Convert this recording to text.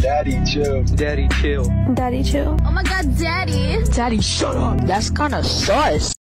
Daddy, chill. Daddy, chill. Daddy, chill. Oh my god, daddy. Daddy, shut up. That's kinda sus.